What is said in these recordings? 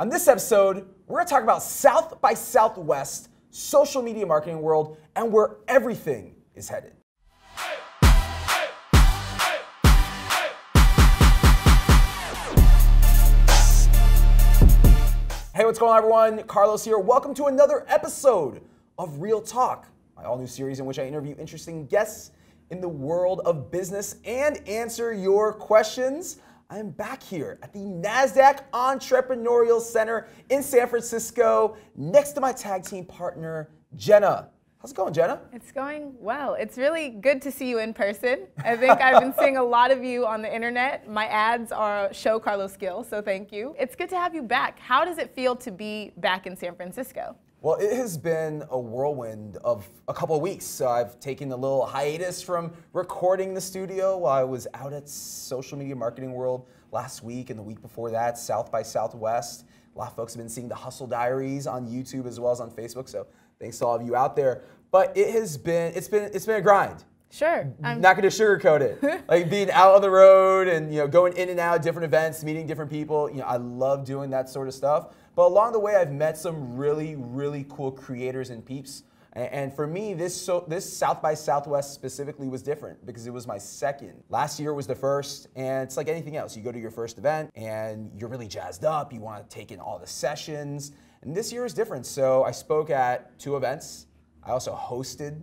On this episode, we're gonna talk about South by Southwest, social media marketing world, and where everything is headed. Hey, what's going on, everyone? Carlos here. Welcome to another episode of Real Talk, my all new series in which I interview interesting guests in the world of business and answer your questions. I am back here at the NASDAQ Entrepreneurial Center in San Francisco next to my tag team partner, Jena. How's it going, Jena? It's going well. It's really good to see you in person. I think I've been seeing a lot of you on the internet. My ads are show Carlos Gil, so thank you. It's good to have you back. How does it feel to be back in San Francisco? Well, it has been a whirlwind of a couple of weeks. So I've taken a little hiatus from recording the studio while I was out at Social Media Marketing World last week and the week before that, South by Southwest. A lot of folks have been seeing the Hustle Diaries on YouTube as well as on Facebook. So thanks to all of you out there. But it has been it's been it's been a grind. Sure. I'm not going to sugarcoat it. like being out on the road and you know going in and out different events, meeting different people. You know, I love doing that sort of stuff. But along the way, I've met some really really cool creators and peeps. And for me, this so this South by Southwest specifically was different because it was my second. Last year was the first, and it's like anything else. You go to your first event and you're really jazzed up. You want to take in all the sessions. And this year is different. So I spoke at two events. I also hosted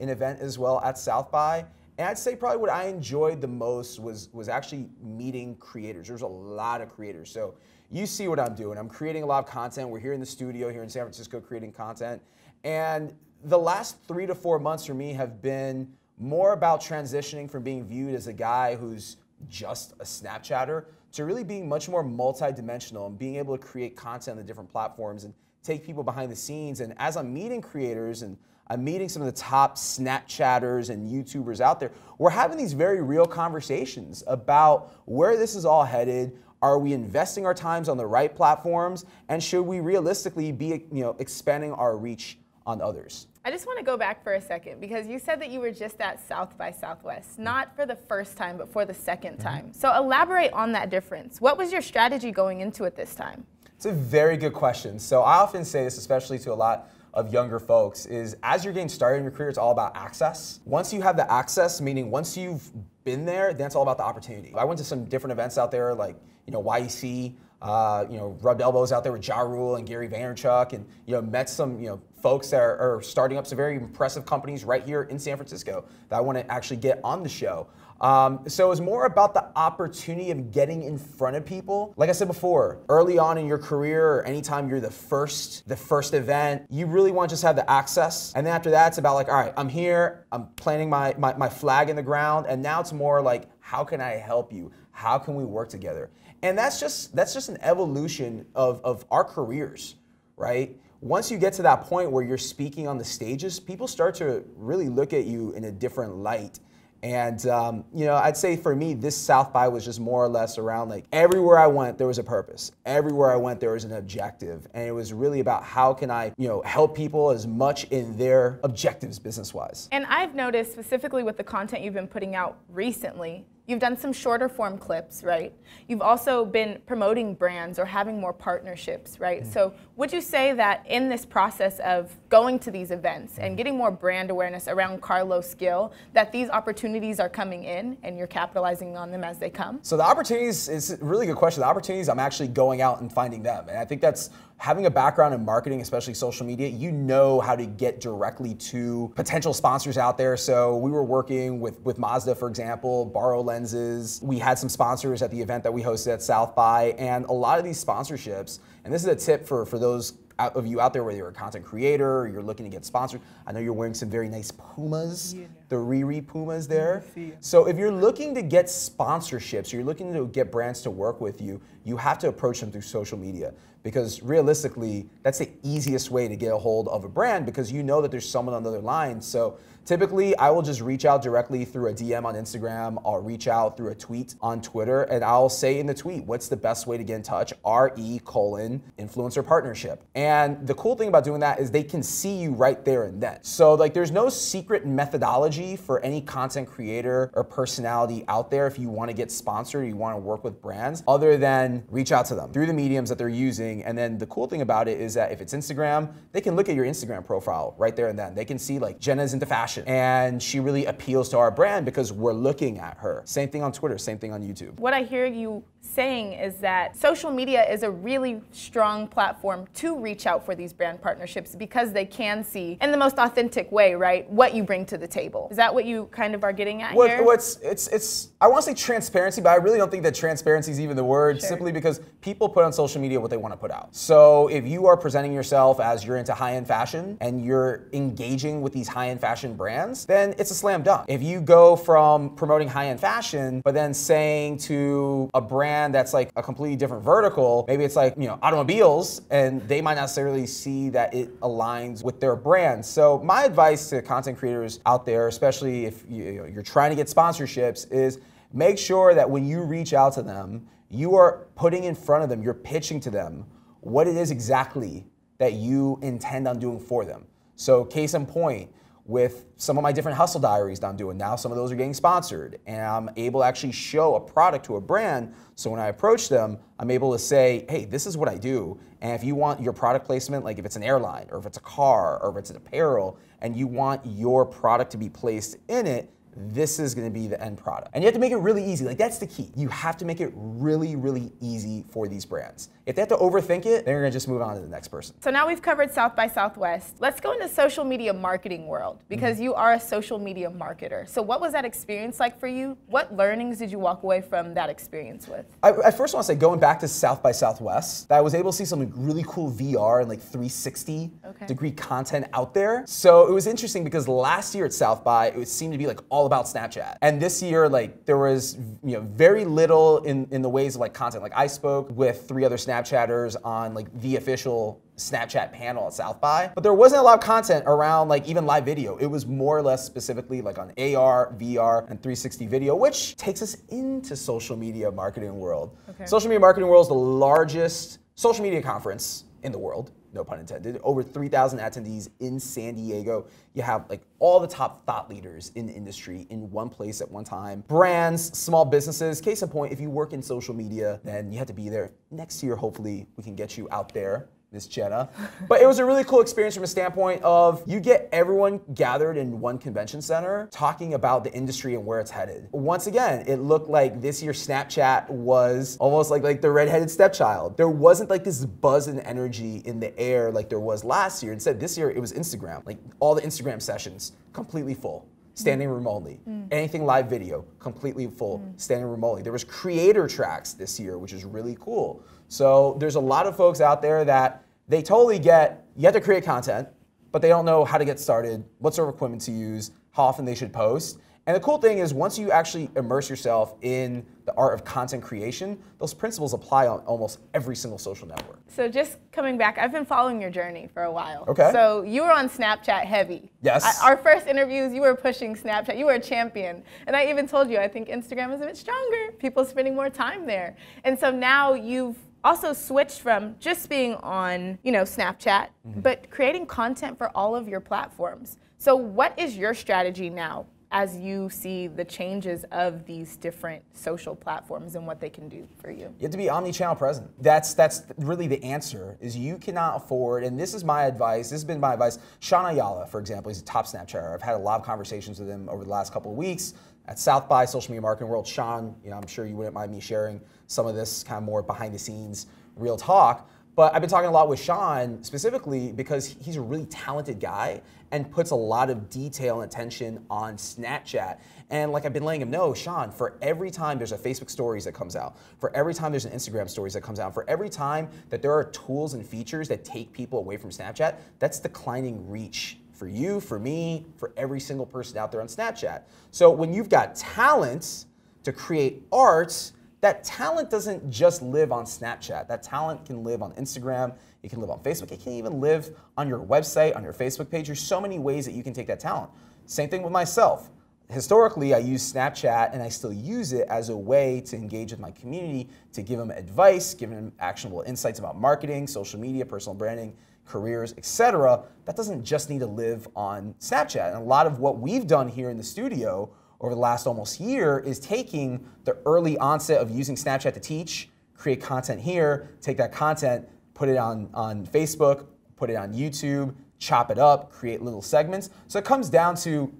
an event as well at South by. And I'd say probably what I enjoyed the most was was actually meeting creators. There's a lot of creators. So you see what I'm doing. I'm creating a lot of content. We're here in the studio here in San Francisco creating content. And the last three to four months for me have been more about transitioning from being viewed as a guy who's just a Snapchatter to really being much more multidimensional and being able to create content on the different platforms and take people behind the scenes. And as I'm meeting creators and I'm meeting some of the top Snapchatters and YouTubers out there, we're having these very real conversations about where this is all headed. Are we investing our times on the right platforms? And should we realistically be you know, expanding our reach on others? I just want to go back for a second because you said that you were just at South by Southwest, not for the first time, but for the 2nd mm-hmm. time. So elaborate on that difference. What was your strategy going into it this time? It's a very good question. So I often say this, especially to a lot of younger folks, is as you're getting started in your career, it's all about access. Once you have the access, meaning once you've been there, then it's all about the opportunity. I went to some different events out there, like you know YEC, uh, you know, rubbed elbows out there with Ja Rule and Gary Vaynerchuk, and you know, met some you know folks that are, are starting up some very impressive companies right here in San Francisco that I want to actually get on the show. Um, so it was more about the opportunity of getting in front of people. Like I said before, early on in your career or anytime you're the first, the first event, you really want to just have the access. And then after that, it's about like, all right, I'm here, I'm planting my, my, my flag in the ground. And now it's more like, how can I help you? How can we work together? And that's just that's just an evolution of, of our careers, right? Once you get to that point where you're speaking on the stages, people start to really look at you in a different light and um, you know, I'd say for me, this South by was just more or less around like everywhere I went, there was a purpose. Everywhere I went, there was an objective, and it was really about how can I, you know, help people as much in their objectives business wise. And I've noticed specifically with the content you've been putting out recently, You've done some shorter form clips, right? You've also been promoting brands or having more partnerships, right? Mm. So, would you say that in this process of going to these events and getting more brand awareness around Carlos Gil, that these opportunities are coming in and you're capitalizing on them as they come? So, the opportunities is a really good question. The opportunities, I'm actually going out and finding them. And I think that's having a background in marketing, especially social media, you know how to get directly to potential sponsors out there. So we were working with, with Mazda, for example, Borrow Lenses. We had some sponsors at the event that we hosted at South by, and a lot of these sponsorships, and this is a tip for, for those of you out there, whether you're a content creator or you're looking to get sponsored, I know you're wearing some very nice Pumas, yeah. the Riri Pumas there. So if you're looking to get sponsorships, you're looking to get brands to work with you, you have to approach them through social media because realistically, that's the easiest way to get a hold of a brand because you know that there's someone on the other line. So Typically, I will just reach out directly through a DM on Instagram. I'll reach out through a tweet on Twitter, and I'll say in the tweet, what's the best way to get in touch? RE colon influencer partnership. And the cool thing about doing that is they can see you right there and then. So like there's no secret methodology for any content creator or personality out there if you want to get sponsored or you want to work with brands other than reach out to them through the mediums that they're using. And then the cool thing about it is that if it's Instagram, they can look at your Instagram profile right there and then. They can see like Jena's into fashion and she really appeals to our brand because we're looking at her. Same thing on Twitter, same thing on YouTube. What I hear you saying is that social media is a really strong platform to reach out for these brand partnerships because they can see in the most authentic way, right, what you bring to the table. Is that what you kind of are getting at what, here? What's it's it's I want to say transparency, but I really don't think that transparency is even the word. Sure. Simply because people put on social media what they want to put out. So if you are presenting yourself as you're into high-end fashion and you're engaging with these high-end fashion brands, then it's a slam dunk. If you go from promoting high-end fashion, but then saying to a brand that's like a completely different vertical, maybe it's like you know automobiles, and they might not necessarily see that it aligns with their brand. So my advice to content creators out there, especially if you, you're trying to get sponsorships, is make sure that when you reach out to them, you are putting in front of them, you're pitching to them what it is exactly that you intend on doing for them. So, case in point, with some of my different hustle diaries that I'm doing now, some of those are getting sponsored, and I'm able to actually show a product to a brand. So when I approach them, I'm able to say, hey, this is what I do. And if you want your product placement, like if it's an airline, or if it's a car, or if it's an apparel, and you want your product to be placed in it, this is gonna be the end product. And you have to make it really easy. Like that's the key. You have to make it really, really easy for these brands. If they have to overthink it, then you're gonna just move on to the next person. So now we've covered South by Southwest. Let's go into social media marketing world because mm-hmm. you are a social media marketer. So what was that experience like for you? What learnings did you walk away from that experience with? I, I first want to say going back to South by Southwest, I was able to see some really cool VR and like 360 okay. degree content out there. So it was interesting because last year at South by, it seemed to be like all about Snapchat. And this year, like there was you know very little in, in the ways of like content. Like I spoke with three other Snapchatters on like the official Snapchat panel at South by, but there wasn't a lot of content around like even live video. It was more or less specifically like on AR, VR, and 360 video, which takes us into social media marketing world. Okay. Social media marketing world is the largest social media conference in the world no pun intended, over 3,000 attendees in San Diego. You have like all the top thought leaders in the industry in one place at one time. Brands, small businesses. Case in point, if you work in social media, then you have to be there. Next year, hopefully, we can get you out there Miss Jena. But it was a really cool experience from a standpoint of you get everyone gathered in one convention center talking about the industry and where it's headed. Once again, it looked like this year Snapchat was almost like, like the redheaded stepchild. There wasn't like this buzz and energy in the air like there was last year. Instead, this year it was Instagram. Like all the Instagram sessions, completely full standing room only. Mm. Anything live video, completely full, mm. standing room only. There was creator tracks this year, which is really cool. So there's a lot of folks out there that they totally get you have to create content, but they don't know how to get started, what sort of equipment to use, how often they should post. And the cool thing is, once you actually immerse yourself in the art of content creation, those principles apply on almost every single social network. So, just coming back, I've been following your journey for a while. Okay. So, you were on Snapchat heavy. Yes. I, our first interviews, you were pushing Snapchat. You were a champion. And I even told you, I think Instagram is a bit stronger. People spending more time there. And so now you've also switched from just being on, you know, Snapchat, mm-hmm. but creating content for all of your platforms. So what is your strategy now as you see the changes of these different social platforms and what they can do for you? You have to be omni-channel present. That's that's really the answer. Is you cannot afford, and this is my advice. This has been my advice. Sean Ayala, for example, he's a top Snapchatter. I've had a lot of conversations with him over the last couple of weeks at South by Social Media Marketing World. Sean, you know, I'm sure you wouldn't mind me sharing some of this kind of more behind the scenes real talk. But I've been talking a lot with Sean specifically because he's a really talented guy and puts a lot of detail and attention on Snapchat. And like I've been letting him know, Sean, for every time there's a Facebook stories that comes out, for every time there's an Instagram stories that comes out, for every time that there are tools and features that take people away from Snapchat, that's declining reach for you, for me, for every single person out there on Snapchat. So when you've got talent to create art, that talent doesn't just live on Snapchat. That talent can live on Instagram, it can live on Facebook, it can even live on your website, on your Facebook page. There's so many ways that you can take that talent. Same thing with myself. Historically, I use Snapchat and I still use it as a way to engage with my community, to give them advice, give them actionable insights about marketing, social media, personal branding, careers, etc. That doesn't just need to live on Snapchat. And a lot of what we've done here in the studio over the last almost year is taking the early onset of using Snapchat to teach, create content here, take that content, put it on, on Facebook, put it on YouTube, chop it up, create little segments. So it comes down to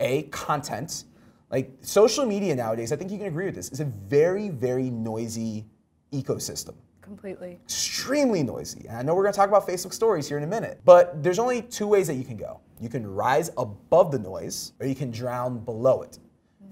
A, content. Like social media nowadays, I think you can agree with this, is a very, very noisy ecosystem. Completely. Extremely noisy. And I know we're gonna talk about Facebook stories here in a minute, but there's only two ways that you can go. You can rise above the noise or you can drown below it.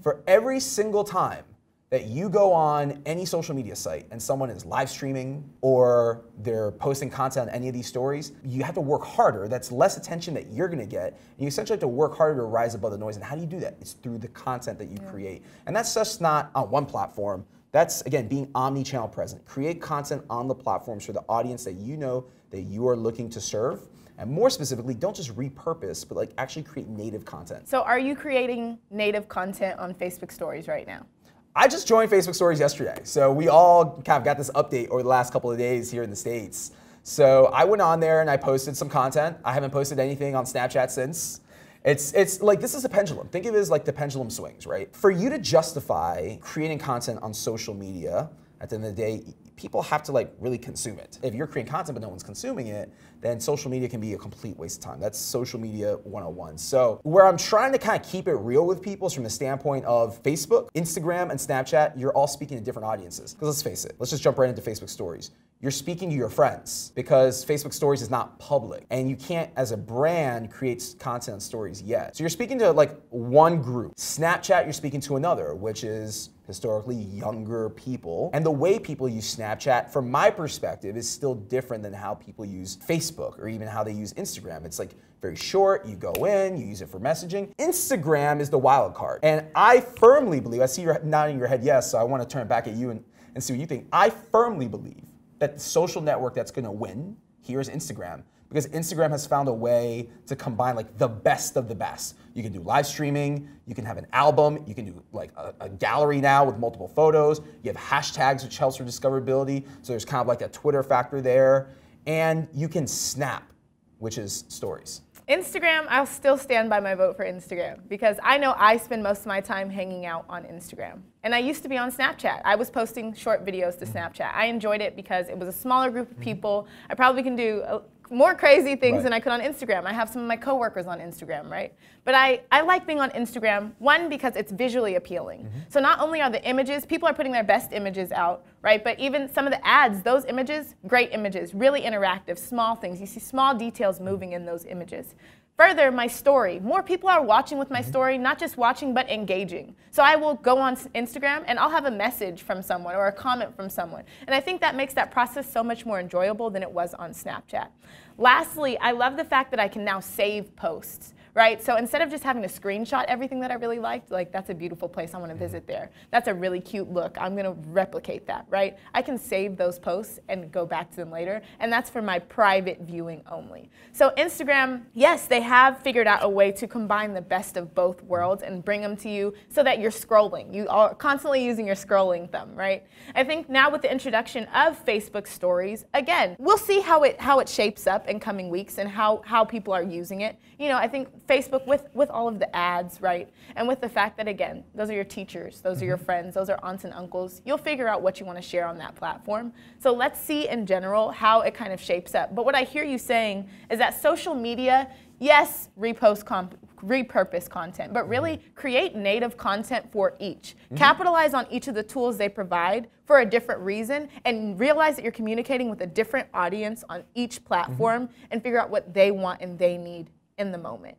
For every single time that you go on any social media site and someone is live streaming or they're posting content on any of these stories, you have to work harder. That's less attention that you're gonna get. And you essentially have to work harder to rise above the noise. And how do you do that? It's through the content that you yeah. create. And that's just not on one platform. That's again being omni-channel present. Create content on the platforms for the audience that you know that you are looking to serve. And more specifically, don't just repurpose, but like actually create native content. So are you creating native content on Facebook stories right now? I just joined Facebook Stories yesterday. So we all kind of got this update over the last couple of days here in the States. So I went on there and I posted some content. I haven't posted anything on Snapchat since. It's, it's like this is a pendulum. Think of it as like the pendulum swings, right? For you to justify creating content on social media, at the end of the day, people have to like really consume it. If you're creating content but no one's consuming it, then social media can be a complete waste of time. That's social media 101. So where I'm trying to kind of keep it real with people is from the standpoint of Facebook, Instagram, and Snapchat, you're all speaking to different audiences. Because let's face it, let's just jump right into Facebook stories you're speaking to your friends because Facebook Stories is not public and you can't, as a brand, create content on stories yet. So you're speaking to like one group. Snapchat, you're speaking to another, which is historically younger people. And the way people use Snapchat, from my perspective, is still different than how people use Facebook or even how they use Instagram. It's like very short, you go in, you use it for messaging. Instagram is the wild card. And I firmly believe, I see you're nodding your head yes, so I want to turn it back at you and, and see what you think. I firmly believe that social network that's going to win here is Instagram because Instagram has found a way to combine like the best of the best. You can do live streaming, you can have an album, you can do like a, a, gallery now with multiple photos. You have hashtags which helps for discoverability. So there's kind of like a Twitter factor there. And you can snap, which is stories. Instagram, I'll still stand by my vote for Instagram because I know I spend most of my time hanging out on Instagram. And I used to be on Snapchat. I was posting short videos to mm. Snapchat. I enjoyed it because it was a smaller group of mm. people. I probably can do more crazy things right. than I could on Instagram. I have some of my coworkers on Instagram, right? But I, I like being on Instagram, one, because it's visually appealing. Mm-hmm. So not only are the images, people are putting their best images out, right? But even some of the ads, those images, great images, really interactive, small things. You see small details moving in those images. Further, my story. More people are watching with my mm-hmm. story, not just watching, but engaging. So I will go on Instagram and I'll have a message from someone or a comment from someone. And I think that makes that process so much more enjoyable than it was on Snapchat. Lastly, I love the fact that I can now save posts right? So instead of just having to screenshot everything that I really liked, like that's a beautiful place, I want to mm-hmm. visit there. That's a really cute look, I'm going to replicate that, right? I can save those posts and go back to them later, and that's for my private viewing only. So Instagram, yes, they have figured out a way to combine the best of both worlds and bring them to you so that you're scrolling. You are constantly using your scrolling thumb, right? I think now with the introduction of Facebook stories, again, we'll see how it how it shapes up in coming weeks and how how people are using it. You know, I think Facebook with, with all of the ads, right? And with the fact that, again, those are your teachers, those are your mm-hmm. friends, those are aunts and uncles. You'll figure out what you want to share on that platform. So let's see in general how it kind of shapes up. But what I hear you saying is that social media, yes, repost comp- repurpose content, but really mm-hmm. create native content for each. Mm-hmm. Capitalize on each of the tools they provide for a different reason and realize that you're communicating with a different audience on each platform mm-hmm. and figure out what they want and they need in the moment.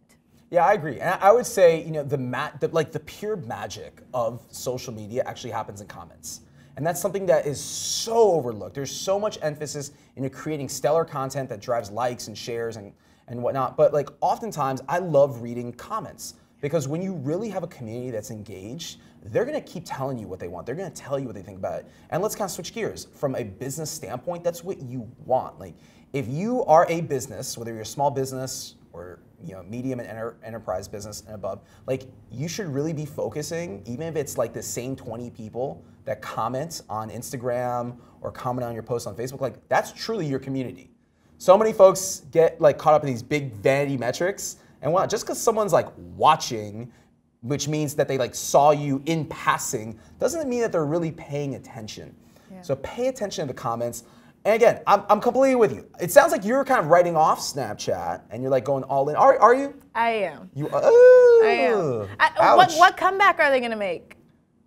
Yeah, I agree. And I would say, you know, the, ma- the like the pure magic of social media actually happens in comments. And that's something that is so overlooked. There's so much emphasis into creating stellar content that drives likes and shares and, and whatnot. But like oftentimes I love reading comments because when you really have a community that's engaged, they're gonna keep telling you what they want. They're gonna tell you what they think about it. And let's kind of switch gears. From a business standpoint, that's what you want. Like if you are a business, whether you're a small business or you know medium and enter- enterprise business and above like you should really be focusing even if it's like the same 20 people that comment on instagram or comment on your post on facebook like that's truly your community so many folks get like caught up in these big vanity metrics and wow just because someone's like watching which means that they like saw you in passing doesn't mean that they're really paying attention yeah. So pay attention to the comments. And again, I'm, I'm completely with you. It sounds like you're kind of writing off Snapchat and you're like going all in. Are, are you? I am. You oh, I am. I, what, what comeback are they going to make?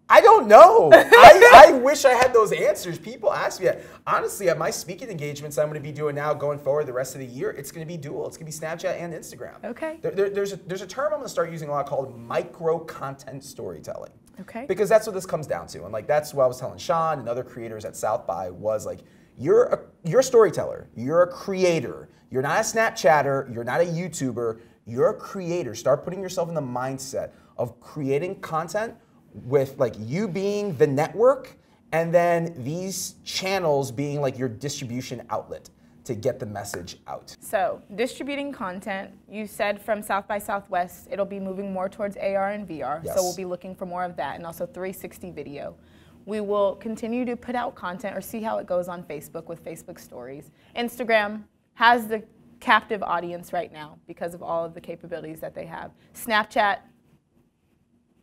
I don't know. I, I wish I had those answers. People ask me that. Honestly, at my speaking engagements I'm going to be doing now going forward the rest of the year, it's going to be dual. It's going to be Snapchat and Instagram. Okay. There, there- there's, a, there's a term I'm going to start using a lot called micro content storytelling. Okay. Because that's what this comes down to. And like that's what I was telling Sean and other creators at South by was like, you're a, you're a storyteller. You're a creator. You're not a Snapchatter. You're not a YouTuber. You're a creator. Start putting yourself in the mindset of creating content with like you being the network and then these channels being like your distribution outlet to get the message out. So, distributing content, you said from South by Southwest, it'll be moving more towards AR and VR. Yes. So, we'll be looking for more of that and also 360 video. We will continue to put out content or see how it goes on Facebook with Facebook stories. Instagram has the captive audience right now because of all of the capabilities that they have. Snapchat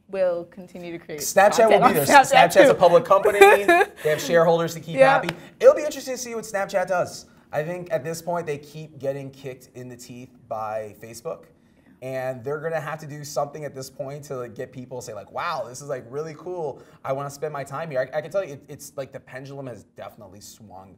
will continue to create. Snapchat will be there. Snapchat Snapchat's a public company. they have shareholders to keep happy. It'll be interesting to see what Snapchat does. I think at this point they keep getting kicked in the teeth by Facebook. And they're gonna have to do something at this point to like, get people to say like, "Wow, this is like really cool. I want to spend my time here." I, I can tell you, it, it's like the pendulum has definitely swung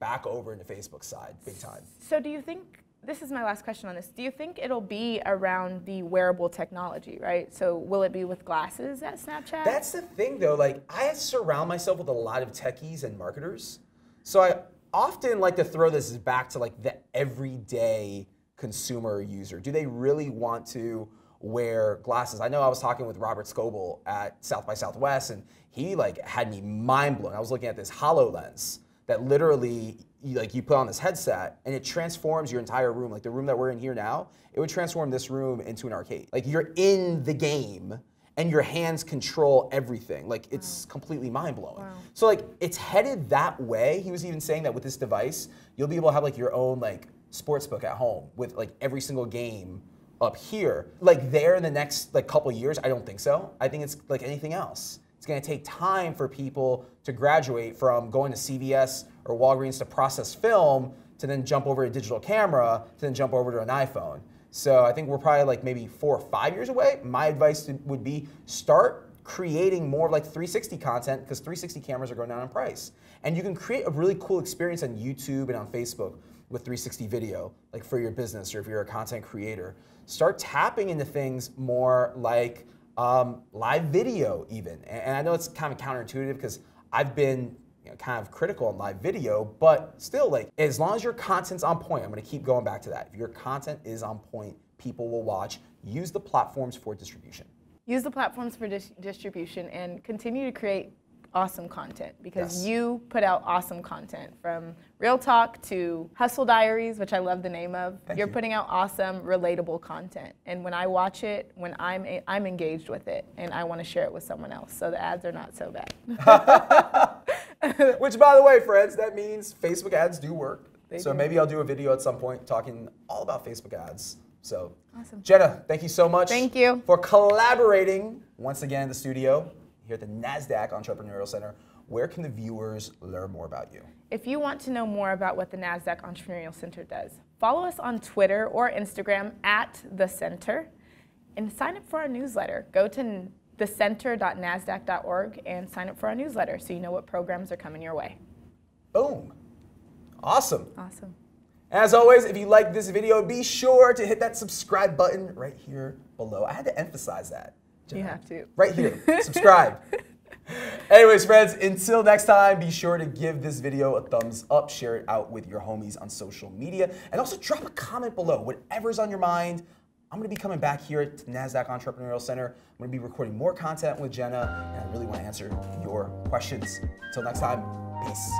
back over into Facebook's side, big time. So do you think this is my last question on this? Do you think it'll be around the wearable technology, right? So will it be with glasses at Snapchat? That's the thing though, like I surround myself with a lot of techies and marketers. So I often like to throw this back to like the everyday consumer user. Do they really want to wear glasses? I know I was talking with Robert Scoble at South by Southwest and he like had me mind blown. I was looking at this HoloLens that literally like you put on this headset and it transforms your entire room like the room that we're in here now it would transform this room into an arcade like you're in the game and your hands control everything. Like it's completely mind-blowing. So like it's headed that way. He was even saying that with this device you'll be able to have like your own like sports book at home with like every single game up here. Like there in the next like couple years i don't think so. I think it's like anything else. It's going to take time for people to graduate from going to CVS or Walgreens to process film to then jump over to digital camera to then jump over to an iPhone. So I think we're probably like maybe four or five years away. My advice would be start creating more like 360 content because 360 cameras are going down in price. And you can create a really cool experience on YouTube and on Facebook with 360 video, like for your business or if you're a content creator. Start tapping into things more like um, live video even. And, and I know it's kind of counterintuitive because I've been you know, kind of critical in live video, but still, like as long as your content's on point, I'm going to keep going back to that. If your content is on point, people will watch. Use the platforms for distribution. Use the platforms for dis- distribution and continue to create awesome content because Yes. you put out awesome content from Real Talk to Hustle Diaries, which I love the name of. Thank You're you. putting out awesome, relatable content. And when I watch it, when I'm a- I'm engaged with it and I want to share it with someone else. So the ads are not so bad. Which, by the way, friends, that means Facebook ads do work. They so do. maybe I'll do a video at some point talking all about Facebook ads. So, Awesome. Jena, thank you so much. Thank you. for collaborating once again in the studio here at the Nasdaq Entrepreneurial Center. Where can the viewers learn more about you? If you want to know more about what the NASDAQ Entrepreneurial Center does, follow us on Twitter or Instagram at The Center and sign up for our newsletter. Go to thecenter.nasdaq.org and sign up for our newsletter so you know what programs are coming your way. Boom. Awesome. Awesome. As always, if you like this video, be sure to hit that subscribe button right here below. I had to emphasize that. You have to. Right here. subscribe. Anyways, friends, until next time, be sure to give this video a thumbs up, share it out with your homies on social media, and also drop a comment below, whatever's on your mind. I'm gonna be coming back here at NASDAQ Entrepreneurial Center. I'm gonna be recording more content with Jena, and I really wanna answer your questions. Until next time, peace.